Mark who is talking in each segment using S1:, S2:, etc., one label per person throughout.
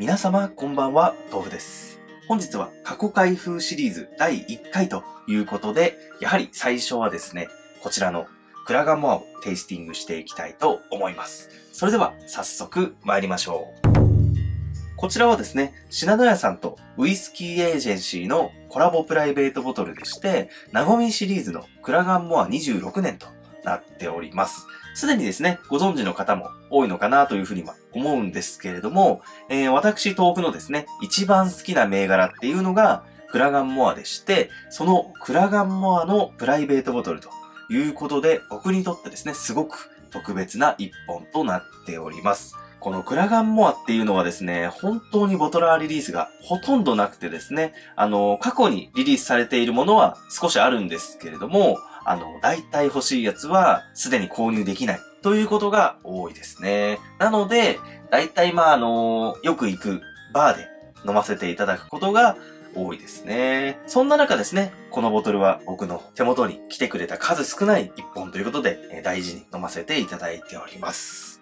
S1: 皆様こんばんは、豆腐です。本日は過去開封シリーズ第1回ということで、やはり最初はですね、こちらのクラガモアをテイスティングしていきたいと思います。それでは早速参りましょう。こちらはですね、信濃屋さんとウイスキーエージェンシーのコラボプライベートボトルでして、ナゴミシリーズのクラガンモア26年となっております。すでにですね、ご存知の方も多いのかなというふうには思うんですけれども、えー私、豆腐のですね、一番好きな銘柄っていうのが、クラガンモアでして、そのクラガンモアのプライベートボトルということで、僕にとってですね、すごく特別な一本となっております。このクラガンモアっていうのはですね、本当にボトラーリリースがほとんどなくてですね、あの、過去にリリースされているものは少しあるんですけれども、あの、大体欲しいやつはすでに購入できないということが多いですね。なので、大体まああの、よく行くバーで飲ませていただくことが多いですね。そんな中ですね、このボトルは僕の手元に来てくれた数少ない一本ということで、大事に飲ませていただいております。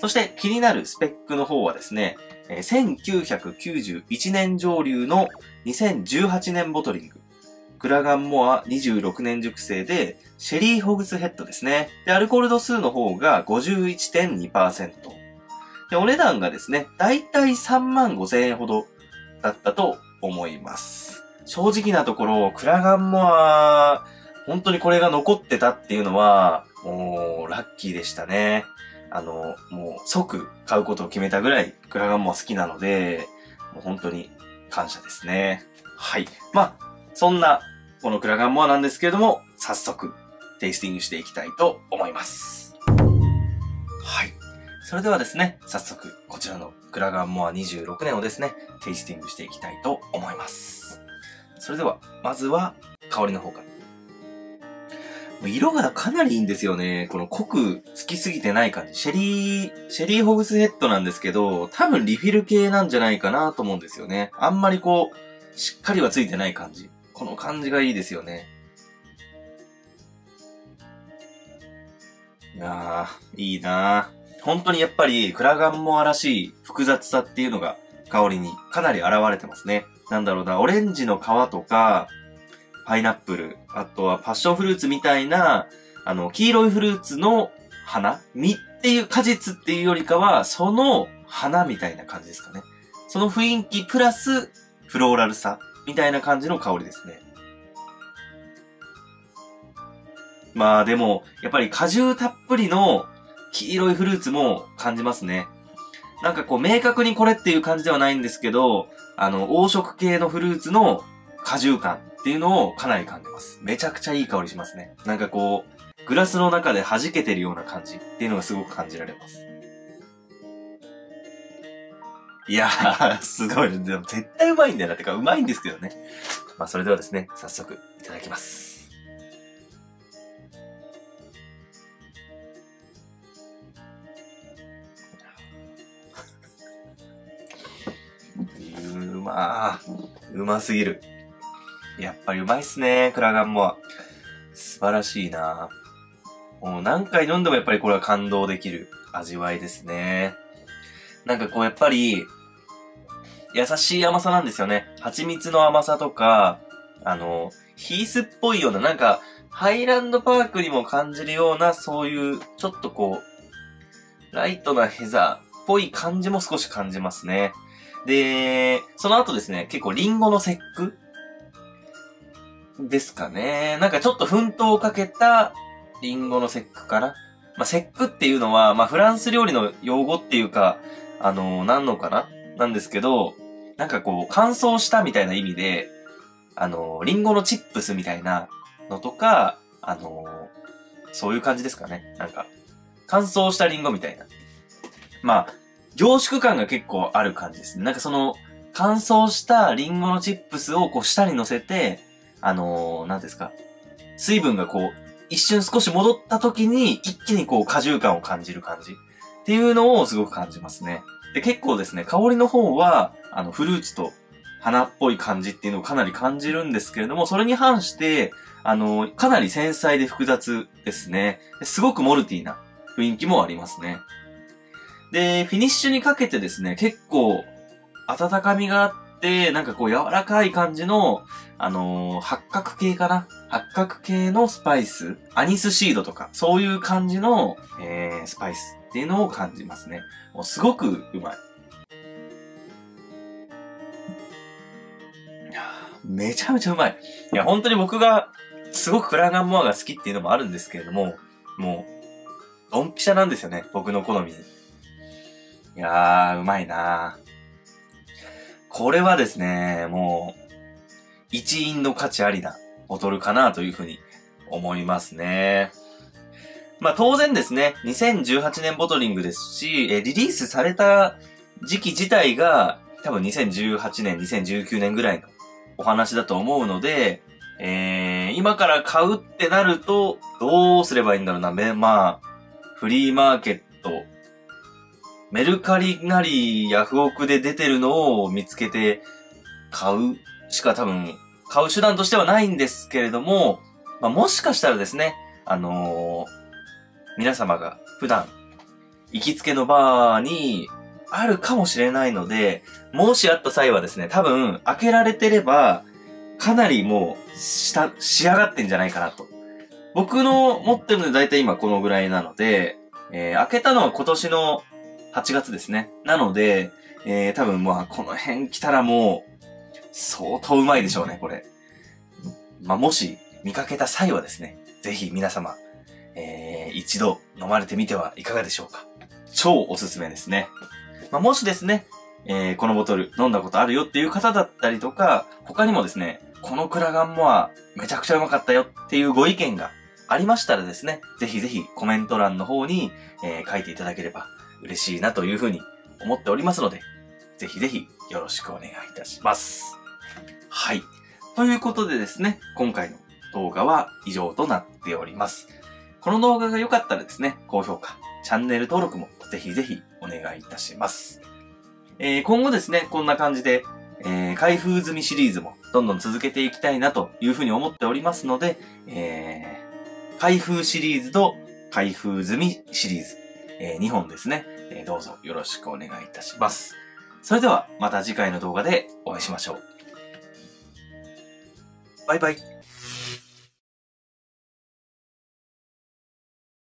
S1: そして気になるスペックの方はですね、1991年上流の2018年ボトリング。クラガンモア26年熟成で、シェリーホグスヘッドですね。で、アルコール度数の方が51.2%。で、お値段がですね、だいたい3万5千円ほどだったと思います。正直なところ、クラガンモア、本当にこれが残ってたっていうのは、もう、ラッキーでしたね。あの、もう、即買うことを決めたぐらい、クラガンモア好きなので、もう本当に感謝ですね。はい。まあ、そんな、このクラガンモアなんですけれども、早速、テイスティングしていきたいと思います。はい。それではですね、早速、こちらのクラガンモア26年をですね、テイスティングしていきたいと思います。それでは、まずは、香りの方から。色がかなりいいんですよね。この濃くつきすぎてない感じ。シェリー、シェリーホグスヘッドなんですけど、多分リフィル系なんじゃないかなと思うんですよね。あんまりこう、しっかりはついてない感じ。この感じがいいですよね。いやー、いいなー本当にやっぱり、クラガンモアらしい複雑さっていうのが、香りにかなり現れてますね。なんだろうな、オレンジの皮とか、パイナップル、あとはパッションフルーツみたいな、あの、黄色いフルーツの花実っていう果実っていうよりかは、その花みたいな感じですかね。その雰囲気プラス、フローラルさみたいな感じの香りですね。まあでも、やっぱり果汁たっぷりの黄色いフルーツも感じますね。なんかこう明確にこれっていう感じではないんですけど、あの、黄色系のフルーツの果汁感っていうのをかなり感じます。めちゃくちゃいい香りしますね。なんかこう、グラスの中で弾けてるような感じっていうのがすごく感じられます。いやー、すごい。でも絶対うまいんだよな。てか、うまいんですけどね。まあ、それではですね、早速、いただきます。うま。うますぎる。やっぱりうまいっすね、クラガンモア。素晴らしいなもう何回飲んでもやっぱりこれは感動できる味わいですね。なんかこうやっぱり、優しい甘さなんですよね。蜂蜜の甘さとか、あの、ヒースっぽいような、なんか、ハイランドパークにも感じるような、そういう、ちょっとこう、ライトなヘザーっぽい感じも少し感じますね。で、その後ですね、結構リンゴの節句ですかね。なんかちょっと奮闘をかけたリンゴの節句かな。まあ、節句っていうのは、まあ、フランス料理の用語っていうか、あの、なんのかな？なんですけど、なんかこう、乾燥したみたいな意味で、あの、リンゴのチップスみたいなのとか、あの、そういう感じですかね。なんか、乾燥したリンゴみたいな。まあ、凝縮感が結構ある感じですね。なんかその、乾燥したリンゴのチップスをこう下に乗せて、あのー、なんですか。水分がこう、一瞬少し戻った時に、一気にこう果汁感を感じる感じ。っていうのをすごく感じますね。で、結構ですね、香りの方は、あの、フルーツと花っぽい感じっていうのをかなり感じるんですけれども、それに反して、あの、かなり繊細で複雑ですね。すごくモルティーな雰囲気もありますね。で、フィニッシュにかけてですね、結構温かみがあって、なんかこう柔らかい感じの、あのー、八角系かな？八角系のスパイス、アニスシードとか、そういう感じの、えー、スパイスっていうのを感じますね。もうすごくうまい。めちゃめちゃうまい。いや、本当に僕が、すごくクラガンモアが好きっていうのもあるんですけれども、もう、ドンピシャなんですよね、僕の好み。いやー、うまいなこれはですね、もう、一員の価値ありなボトルかなというふうに思いますね。まあ当然ですね、2018年ボトリングですし、えリリースされた時期自体が多分2018年、2019年ぐらいのお話だと思うので、えー、今から買うってなると、どうすればいいんだろうな。まあ、フリーマーケット、メルカリなりヤフオクで出てるのを見つけて買うしか多分買う手段としてはないんですけれども、まあ、もしかしたらですね、あのー皆様が普段行きつけのバーにあるかもしれないので、もしあった際はですね、多分開けられてれば、かなりもう、した、仕上がってんじゃないかなと。僕の持ってるので大体今このぐらいなので、えー、開けたのは今年の8月ですね。なので、えー、多分まあこの辺来たらもう、相当うまいでしょうね、これ。まあ、もし見かけた際はですね、ぜひ皆様、えー、一度飲まれてみてはいかがでしょうか。超おすすめですね。まあ、もしですね、えー、このボトル飲んだことあるよっていう方だったりとか、他にもですね、このクラガンモアめちゃくちゃうまかったよっていうご意見がありましたらですね、ぜひぜひコメント欄の方に、えー、書いていただければ嬉しいなというふうに思っておりますので、ぜひぜひよろしくお願いいたします。はい。ということでですね、今回の動画は以上となっております。この動画が良かったらですね、高評価、チャンネル登録もぜひぜひお願いいたします。えー、今後ですね、こんな感じで、えー、開封済みシリーズもどんどん続けていきたいなというふうに思っておりますので、えー、開封シリーズと開封済みシリーズ、えー、2本ですね、えー、どうぞよろしくお願いいたします。それではまた次回の動画でお会いしましょう。バイバイ。